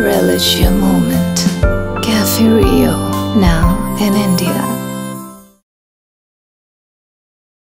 Relish your moment. Cafe Rio, now in India.